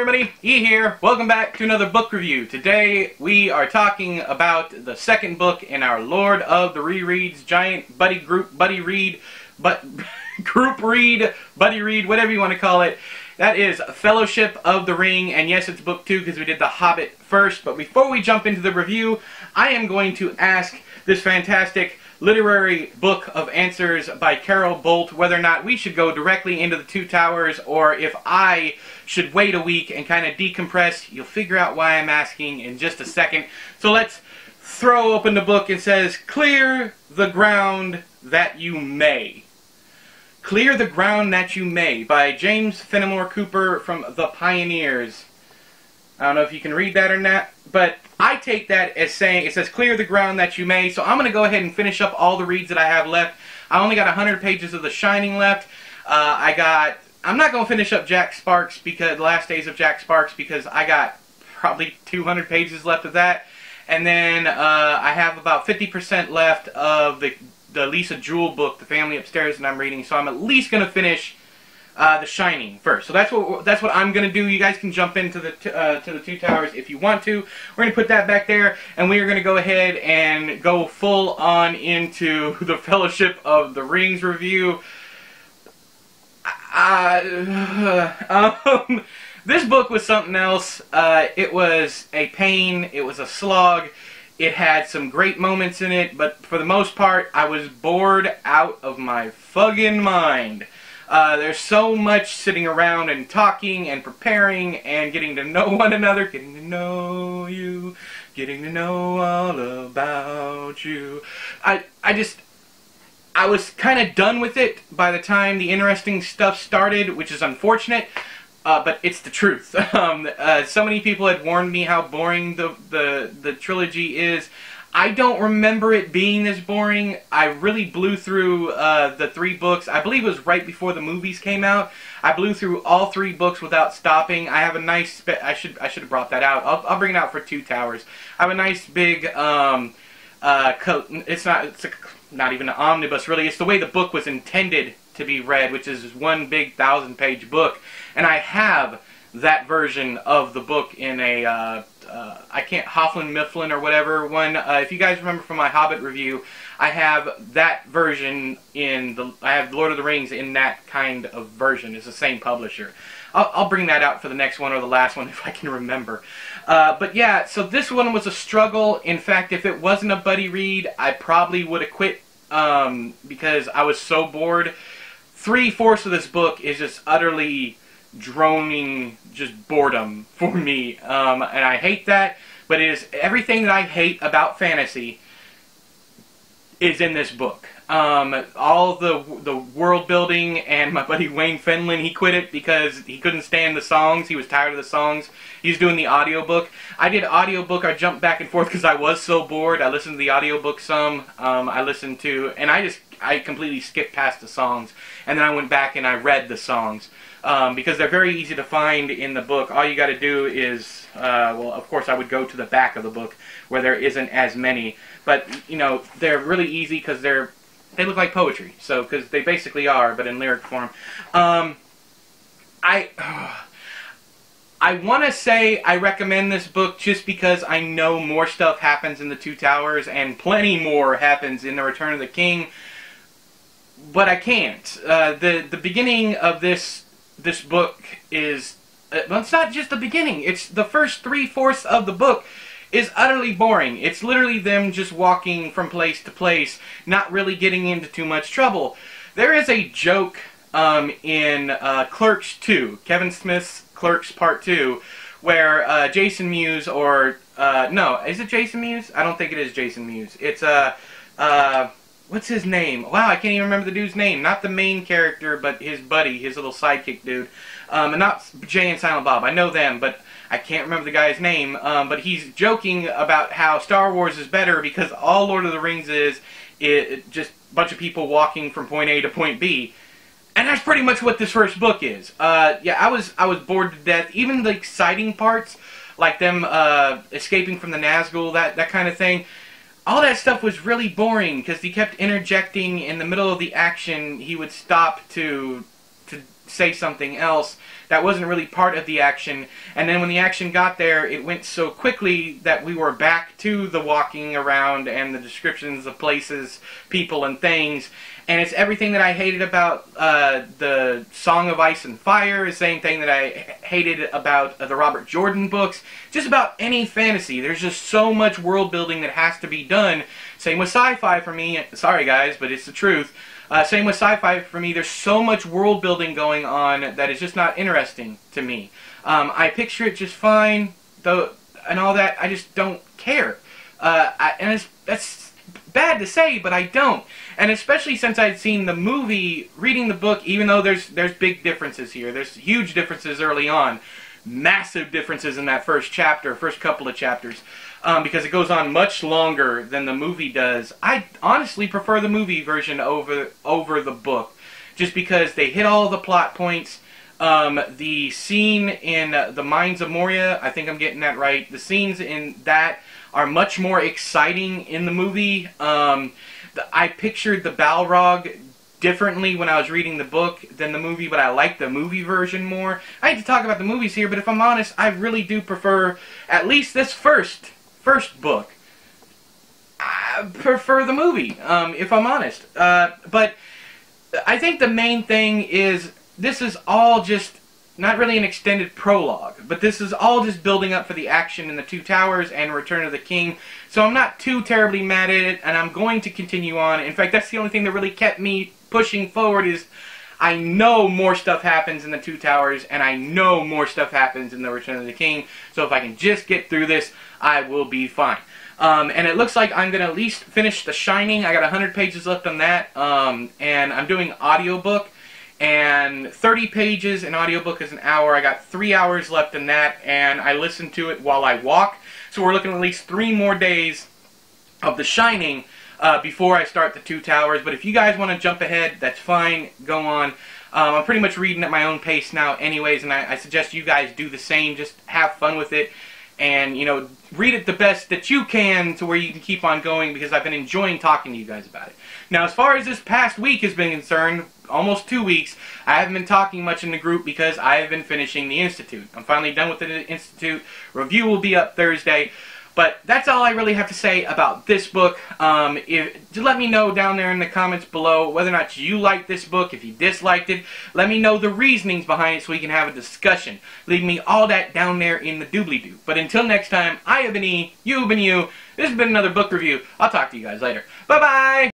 everybody, E here. Welcome back to another book review. Today we are talking about the second book in our Lord of the Rereads giant buddy group, buddy read, but group read, buddy read, whatever you want to call it. That is Fellowship of the Ring, and yes, it's book two because we did The Hobbit first. But before we jump into the review, I am going to ask this fantastic literary book of answers by Carol Bolt whether or not we should go directly into the Two Towers or if I should wait a week and kind of decompress. You'll figure out why I'm asking in just a second. So let's throw open the book. It says, Clear the ground that you may. Clear the Ground That You May by James Fenimore Cooper from The Pioneers. I don't know if you can read that or not, but I take that as saying it says clear the ground that you may. So I'm going to go ahead and finish up all the reads that I have left. I only got 100 pages of The Shining left. Uh, I got. I'm not going to finish up Jack Sparks because the last days of Jack Sparks because I got probably 200 pages left of that, and then uh, I have about 50% left of the the Lisa Jewell book, The Family Upstairs, that I'm reading. So I'm at least going to finish uh, The Shining first. So that's what that's what I'm gonna do. You guys can jump into the uh, to the Two Towers if you want to. We're gonna put that back there, and we are gonna go ahead and go full on into the Fellowship of the Rings review. Uh, um, this book was something else. Uh, it was a pain. It was a slog. It had some great moments in it, but for the most part, I was bored out of my fucking mind. Uh, there's so much sitting around and talking and preparing and getting to know one another, getting to know you, getting to know all about you. I, I just, I was kind of done with it by the time the interesting stuff started, which is unfortunate. Uh, but it's the truth. Um, uh, so many people had warned me how boring the, the, the trilogy is. I don't remember it being this boring. I really blew through uh, the three books. I believe it was right before the movies came out. I blew through all three books without stopping. I have a nice. I should I should have brought that out. I'll, I'll bring it out for Two Towers. I have a nice big. Um, uh. It's not. It's a, not even an omnibus really. It's the way the book was intended to be read, which is one big thousand-page book, and I have that version of the book in a uh, uh, I can't Hoffman Mifflin or whatever one. Uh, if you guys remember from my Hobbit review, I have that version in the I have Lord of the Rings in that kind of version. It's the same publisher. I'll, I'll bring that out for the next one or the last one if I can remember. Uh, but yeah, so this one was a struggle. In fact, if it wasn't a buddy read, I probably would have quit um, because I was so bored. Three fourths of this book is just utterly droning just boredom for me. Um, and I hate that, but it is everything that I hate about fantasy is in this book. Um, all the the world building and my buddy Wayne Fenlon, he quit it because he couldn't stand the songs. He was tired of the songs. He's doing the audiobook. I did audiobook. I jumped back and forth because I was so bored. I listened to the audiobook some. Um, I listened to, and I just I completely skipped past the songs. And then I went back and I read the songs um, because they're very easy to find in the book. All you got to do is, uh, well, of course, I would go to the back of the book where there isn't as many, but you know they're really easy because they're they look like poetry. So because they basically are, but in lyric form. Um, I. I want to say I recommend this book just because I know more stuff happens in the Two Towers and plenty more happens in The Return of the King, but I can't. Uh, the the beginning of this this book is uh, well, it's not just the beginning. It's the first three fourths of the book is utterly boring. It's literally them just walking from place to place, not really getting into too much trouble. There is a joke um, in uh, Clerks 2, Kevin Smith's Clerks Part 2, where uh, Jason Mewes, or, uh, no, is it Jason Mewes? I don't think it is Jason Mewes. It's, uh, uh, what's his name? Wow, I can't even remember the dude's name. Not the main character, but his buddy, his little sidekick dude. Um, and not Jay and Silent Bob. I know them, but I can't remember the guy's name. Um, but he's joking about how Star Wars is better because all Lord of the Rings is, is just a bunch of people walking from point A to point B. And that's pretty much what this first book is. Uh, yeah, I was I was bored to death. Even the exciting parts, like them uh, escaping from the Nazgul, that that kind of thing all that stuff was really boring because he kept interjecting in the middle of the action. He would stop to to say something else that wasn't really part of the action. And then when the action got there, it went so quickly that we were back to the walking around and the descriptions of places, people, and things. And it's everything that I hated about uh, the Song of Ice and Fire, the same thing that I hated about uh, the Robert Jordan books, just about any fantasy. There's just so much world building that has to be done. Same with sci-fi for me. Sorry guys, but it's the truth. Uh, same with sci-fi for me. There's so much world building going on that is just not interesting to me. Um, I picture it just fine, though, and all that. I just don't care. Uh, I, and it's that's bad to say, but I don't. And especially since I'd seen the movie, reading the book, even though there's there's big differences here. There's huge differences early on, massive differences in that first chapter, first couple of chapters um, because it goes on much longer than the movie does. I honestly prefer the movie version over over the book, just because they hit all the plot points. Um, the scene in uh, the Mines of Moria, I think I'm getting that right. The scenes in that are much more exciting in the movie. Um, the, I pictured the Balrog differently when I was reading the book than the movie, but I like the movie version more. I hate to talk about the movies here, but if I'm honest, I really do prefer at least this first first book. I prefer the movie, um, if I'm honest. Uh, but I think the main thing is this is all just not really an extended prologue, but this is all just building up for the action in the Two Towers and Return of the King. So I'm not too terribly mad at it, and I'm going to continue on. In fact, that's the only thing that really kept me pushing forward is I know more stuff happens in the Two Towers, and I know more stuff happens in the Return of the King. So if I can just get through this, I will be fine. Um, and it looks like I'm going to at least finish The Shining. I got 100 pages left on that. Um, and I'm doing audiobook. And 30 pages An audiobook is an hour. I got three hours left in that. And I listen to it while I walk. So we're looking at least three more days of The Shining uh, before I start the Two Towers. But if you guys want to jump ahead, that's fine. Go on. Um, I'm pretty much reading at my own pace now anyways, and I, I suggest you guys do the same. Just have fun with it and you know read it the best that you can to where you can keep on going because I've been enjoying talking to you guys about it. Now as far as this past week has been concerned, almost two weeks, I haven't been talking much in the group because I have been finishing the Institute. I'm finally done with the Institute. Review will be up Thursday. But that's all I really have to say about this book. Um, if, let me know down there in the comments below whether or not you liked this book, if you disliked it. Let me know the reasonings behind it so we can have a discussion. Leave me all that down there in the doobly-doo. But until next time, I have been E, you have been you. This has been another book review. I'll talk to you guys later. Bye-bye!